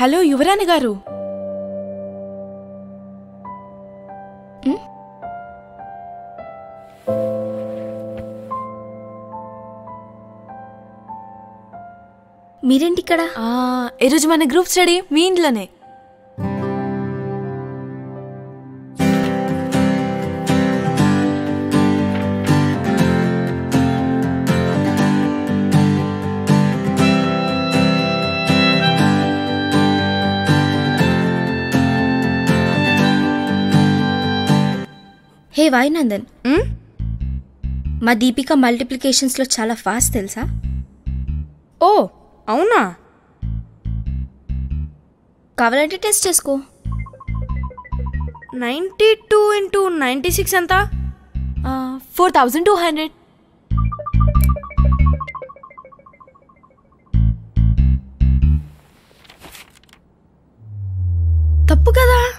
Hello యువరాణి గారు. మీరేంటి ఇక్కడ? ఈరోజు మన గ్రూప్ స్టడీ మీ ఇంట్లోనే. హే వాయునందన్. మా దీపిక మల్టిప్లికేషన్స్లో చాలా ఫాస్ట్ తెలుసా? ఓ అవునా? కావాలంటే టెస్ట్ చేసుకో. Ninety two into ninety six ఎంత? Four thousand two hundred. తప్పు కదా?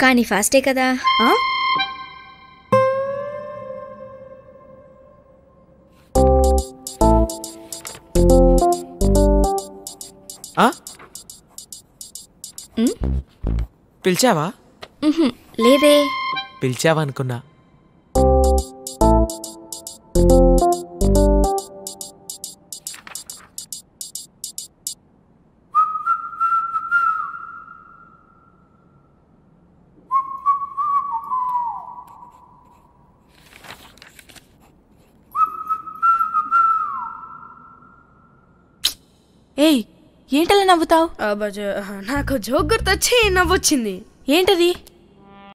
కానీ ఫాస్టే కదా? పిలిచావా? లేదే. పిలిచావా అనుకున్నా. ఏయ్ ఏంటలా నవ్వుతావు? నాకు జోక్ గుర్తొచ్చి నవ్వొచ్చింది. ఏంటది?